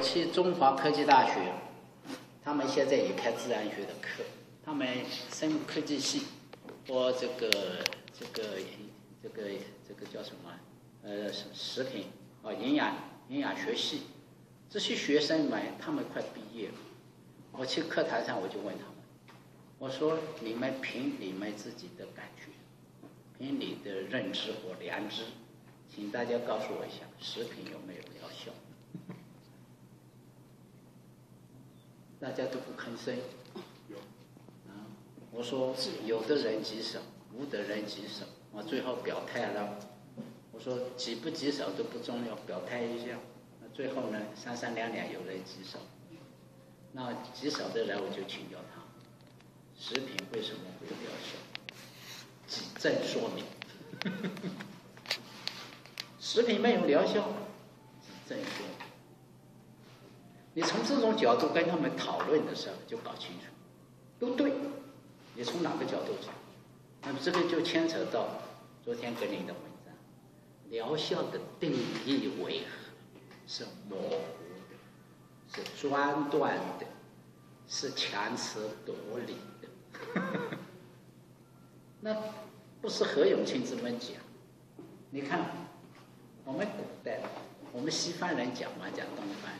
我去中华科技大学，他们现在也开自然学的课，他们生物科技系，或这个这个这个这个叫什么？呃，食食品啊，营养营养学系，这些学生们他们快毕业了。我去课堂上我就问他们，我说你们凭你们自己的感觉，凭你的认知和良知，请大家告诉我一下，食品有没有疗效？大家都不吭声。有。啊，我说有的人举手，无的人举手，我最后表态了。我说举不举手都不重要，表态一下。那最后呢，三三两两有人举手。那举手的人我就请教他，食品为什么会有疗效？举证说明。食品没有疗效，举证明。你从这种角度跟他们讨论的时候，就搞清楚，都对。你从哪个角度讲？那么这个就牵扯到昨天给你的文章，疗效的定义为何？是模糊的，是专断的，是强词夺理的。那不是何永清这么讲？你看，我们古代，我们西方人讲嘛，讲东方。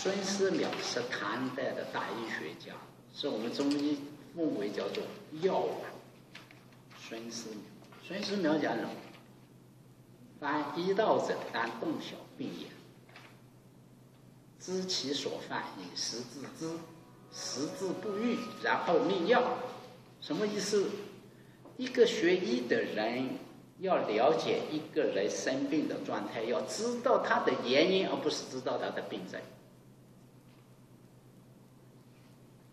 孙思邈是唐代的大医学家，是我们中医奉为叫做药王。孙思邈，孙思邈讲什么？凡医道者，当动小病也，知其所犯，以食治之，食之不愈，然后命药。什么意思？一个学医的人要了解一个人生病的状态，要知道他的原因，而不是知道他的病症。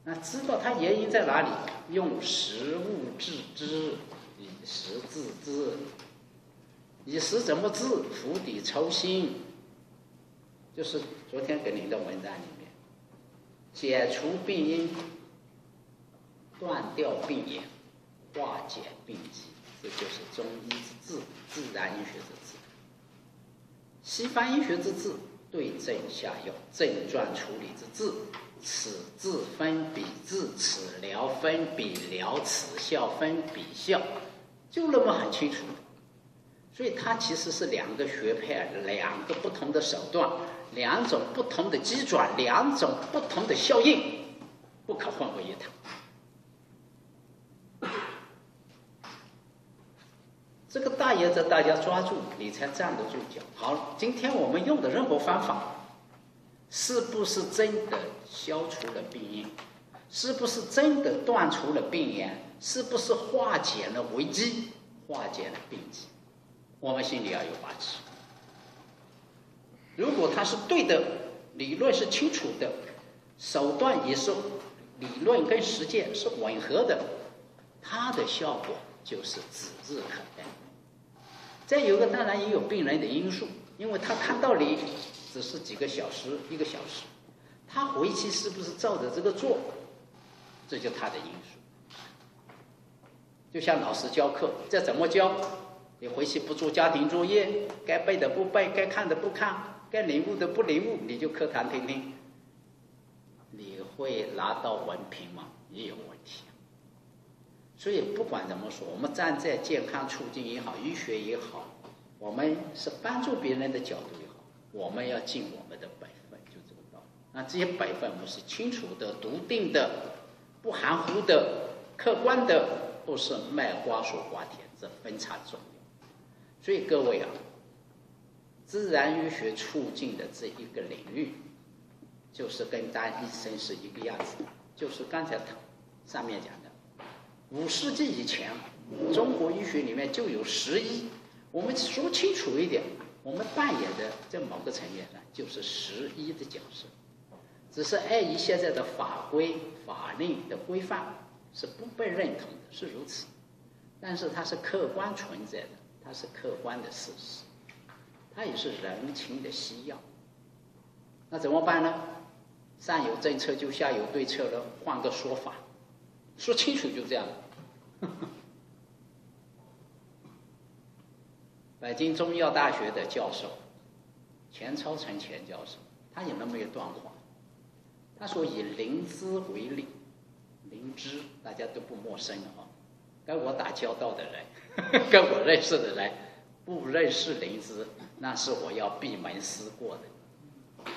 那知道它原因在哪里？用食物治之，以食治之。以食怎么治？釜底抽薪，就是昨天给您的文章里面，解除病因，断掉病源，化解病机，这就是中医之治，自然医学之治。西方医学之治，对症下药，症状处理之治。此字分彼字，此聊分彼聊，此笑分彼笑，就那么很清楚。所以它其实是两个学派，两个不同的手段，两种不同的机转，两种不同的效应，不可混为一谈。这个大原则大家抓住，你才站得住脚。好，今天我们用的任何方法。是不是真的消除了病因？是不是真的断除了病源？是不是化解了危机？化解了病机？我们心里要有把持。如果它是对的，理论是清楚的，手段也是理论跟实践是吻合的，它的效果就是指日可待。再有个，当然也有病人的因素，因为他看到你。只是几个小时，一个小时，他回去是不是照着这个做？这就他的因素。就像老师教课，这怎么教？你回去不做家庭作业，该背的不背，该看的不看，该领悟的不领悟，你就课堂听听，你会拿到文凭吗？也有问题。所以不管怎么说，我们站在健康促进也好，医学也好，我们是帮助别人的角度。我们要尽我们的本分，就这个道理。那这些本分，我们是清楚的、笃定的、不含糊的、客观的，不是卖瓜说瓜甜，这非常重要。所以各位啊，自然医学促进的这一个领域，就是跟当医生是一个样子，就是刚才上面讲的，五世纪以前，中国医学里面就有十医，我们说清楚一点。我们扮演的在某个层面上就是十一的角色，只是碍于现在的法规法令的规范是不被认同的，是如此。但是它是客观存在的，它是客观的事实，它也是人情的需要。那怎么办呢？上有政策就下有对策了，换个说法，说清楚就这样了。北京中医药大学的教授钱超成钱教授，他有那么一段话，他说以灵芝为例，灵芝大家都不陌生啊，跟我打交道的人，跟我认识的人，不认识灵芝，那是我要闭门思过的。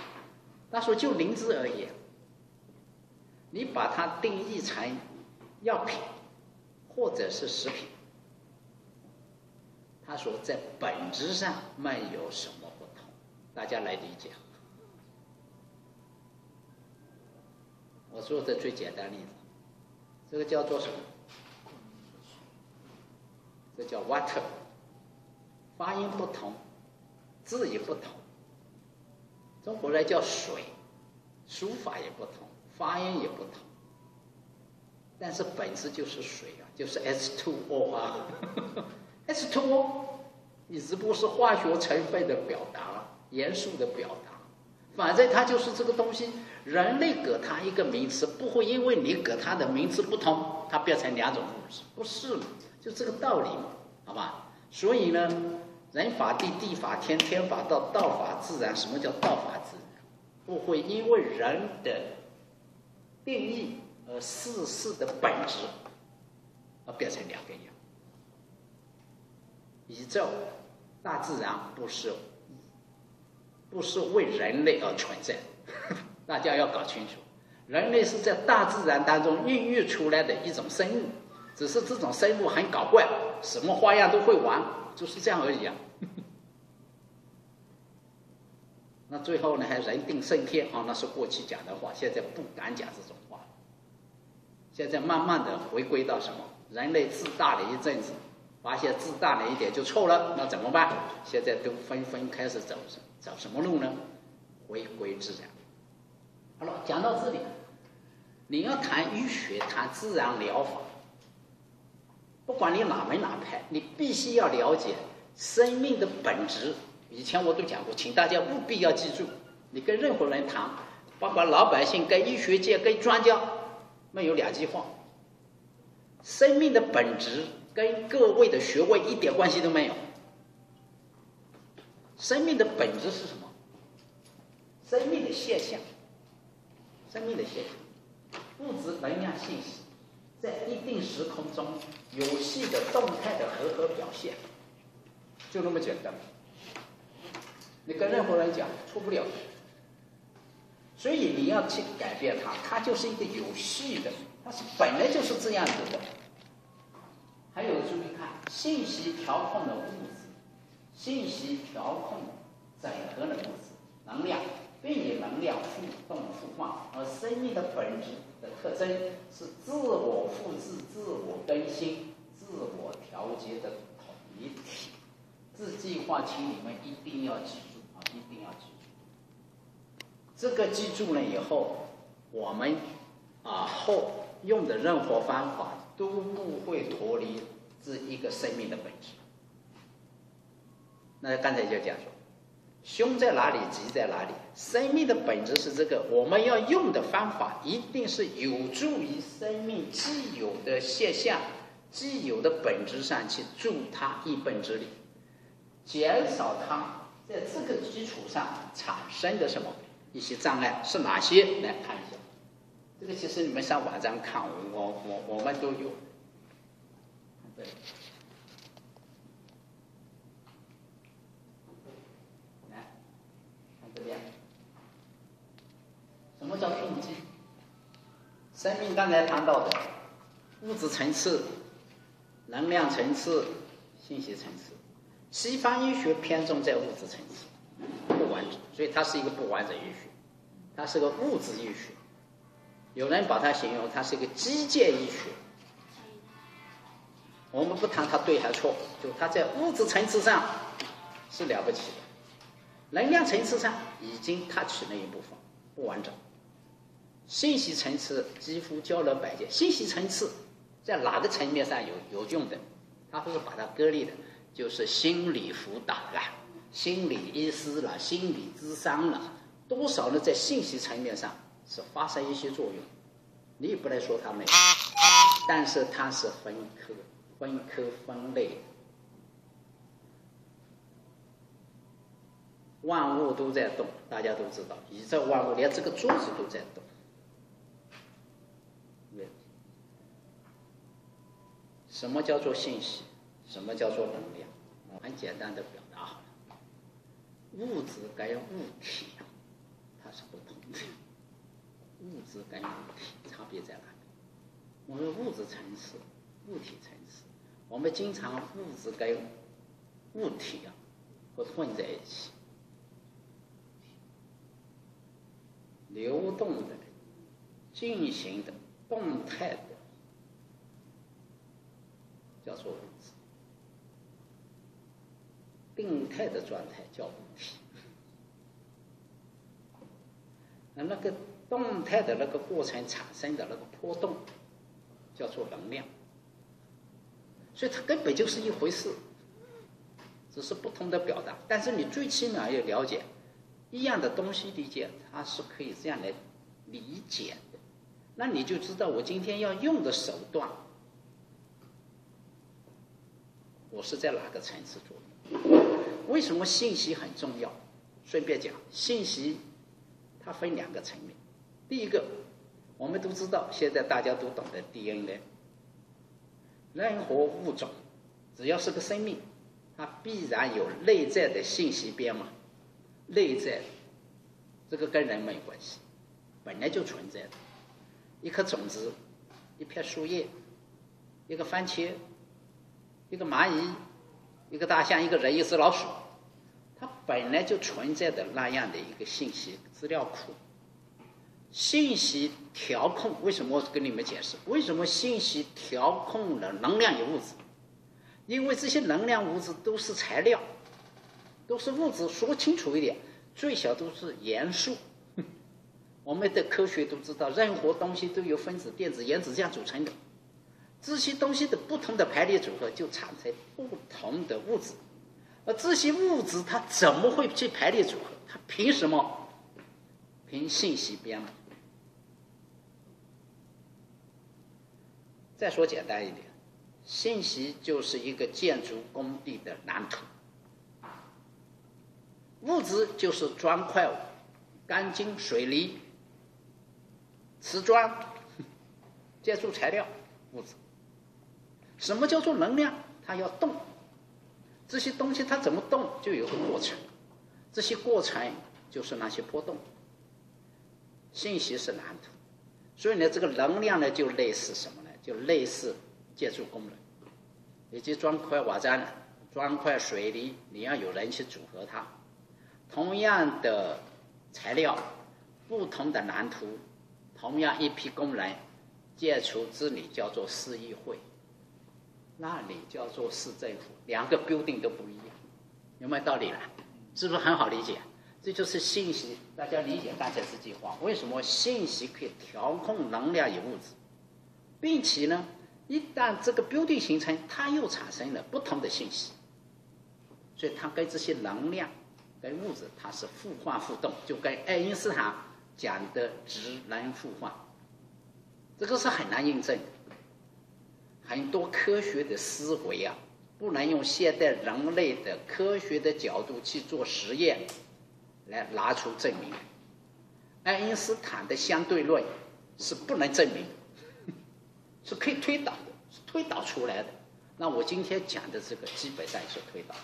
他说就灵芝而言，你把它定义成药品或者是食品。他说，在本质上没有什么不同，大家来理解。我说的最简单例子，这个叫做什么？这叫 water，发音不同，字也不同。中国人叫水，书法也不同，发音也不同，但是本质就是水啊，就是 H2O 啊。H2O，你只不过是化学成分的表达，元素的表达。反正它就是这个东西。人类给它一个名词，不会因为你给它的名词不同，它变成两种物质，不是嘛？就这个道理嘛，好吧？所以呢，人法地，地法天，天法道，道法自然。什么叫道法自然？不会因为人的定义而事事的本质而变成两个样。宇宙、大自然不是不是为人类而存在，大家要搞清楚，人类是在大自然当中孕育出来的一种生物，只是这种生物很搞怪，什么花样都会玩，就是这样而已啊。那最后呢，还人定胜天啊，那是过去讲的话，现在不敢讲这种话，现在慢慢的回归到什么？人类自大了一阵子。发现自大了一点就错了，那怎么办？现在都纷纷开始走走什么路呢？回归自然。好了，讲到这里，你要谈医学，谈自然疗法，不管你哪门哪派，你必须要了解生命的本质。以前我都讲过，请大家务必要记住，你跟任何人谈，包括老百姓、跟医学界、跟专家，没有两句话。生命的本质。跟各位的学问一点关系都没有。生命的本质是什么？生命的现象，生命的现象，物质、能量、信息，在一定时空中有序的、动态的和合表现，就那么简单。你跟任何人讲，错不了。所以你要去改变它，它就是一个有序的，它是本来就是这样子的。还有注意看，信息调控的物质，信息调控整合的物质，能量并以能量互动互换，而生命的本质的特征是自我复制、自我更新、自我调节的统一体。这句话，请你们一定要记住啊！一定要记住。这个记住了以后，我们啊后用的任何方法。都不会脱离这一个生命的本质。那刚才就讲说，凶在哪里，吉在哪里？生命的本质是这个，我们要用的方法一定是有助于生命既有的现象、既有的本质上去助它一本之力，减少它在这个基础上产生的什么一些障碍是哪些？来看一下。这个其实你们上网站看，我我我们都有。对，来，看这边，什么叫动机？生命刚才谈到的物质层次、能量层次、信息层次。西方医学偏重在物质层次，不完整，所以它是一个不完整医学，它是个物质医学。有人把它形容，它是一个基建医学。我们不谈它对还错，就它在物质层次上是了不起的，能量层次上已经它取了一部分不完整，信息层次几乎交了百件。信息层次在哪个层面上有有用的？它不是把它割裂的，就是心理辅导啦、心理医师了、心理咨商了，多少呢？在信息层面上。是发生一些作用，你也不能说它没有，但是它是分科、分科分类。万物都在动，大家都知道，宇宙万物连这个桌子都在动。什么叫做信息？什么叫做能量？很简单的表达好了。物质跟物体啊，它是不同的。物质跟物体差别在哪里？我们物质层次、物体层次，我们经常物质跟物体啊会混在一起。流动的、进行的、动态的，叫做物质；病态的状态叫物体。那那个动态的那个过程产生的那个波动，叫做能量。所以它根本就是一回事，只是不同的表达。但是你最起码要了解。一样的东西理解，它是可以这样来理解的。那你就知道我今天要用的手段，我是在哪个层次做的？为什么信息很重要？顺便讲，信息它分两个层面。第一个，我们都知道，现在大家都懂得 DNA。任何物种，只要是个生命，它必然有内在的信息编码。内在，这个跟人没有关系，本来就存在的。一颗种子，一片树叶，一个番茄，一个蚂蚁，一个大象，一个人，一只老鼠，它本来就存在的那样的一个信息资料库。信息调控，为什么我跟你们解释？为什么信息调控了能量与物质？因为这些能量物质都是材料。都是物质，说清楚一点，最小都是元素。我们的科学都知道，任何东西都由分子、电子、原子这样组成的。这些东西的不同的排列组合，就产生不同的物质。而这些物质它怎么会去排列组合？它凭什么？凭信息编码。再说简单一点，信息就是一个建筑工地的蓝图。物质就是砖块、钢筋、水泥、瓷砖、建筑材料，物质。什么叫做能量？它要动，这些东西它怎么动，就有个过程，这些过程就是那些波动。信息是蓝图，所以呢，这个能量呢，就类似什么呢？就类似建筑工人，以及砖块、瓦砖、砖块、水泥，你要有人去组合它。同样的材料，不同的蓝图，同样一批工人，建出这里叫做市议会，那里叫做市政府，两个 building 都不一样，有没有道理了？是不是很好理解？这就是信息，大家理解刚才这句话，为什么信息可以调控能量与物质，并且呢，一旦这个 building 形成，它又产生了不同的信息，所以它跟这些能量。跟物质它是互换互动，就跟爱因斯坦讲的质能互换，这个是很难印证。很多科学的思维啊，不能用现代人类的科学的角度去做实验，来拿出证明。爱因斯坦的相对论是不能证明，是可以推导的，是推导出来的。那我今天讲的这个基本上也是推导。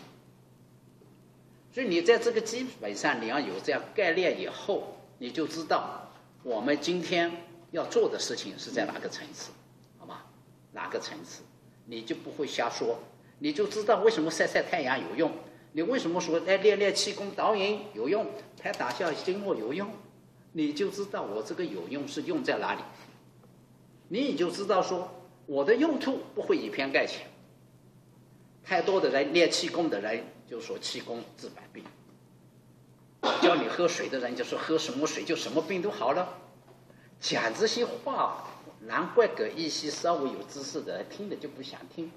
所以你在这个基本上你要有这样概念以后，你就知道我们今天要做的事情是在哪个层次，好吧？哪个层次，你就不会瞎说，你就知道为什么晒晒太阳有用，你为什么说哎练练气功导引有用，拍打下经络有用，你就知道我这个有用是用在哪里，你也就知道说我的用处不会以偏概全。太多的人练气功的人。就说气功治百病，叫你喝水的人就说喝什么水就什么病都好了，讲这些话，难怪给一些稍微有知识的人听了就不想听。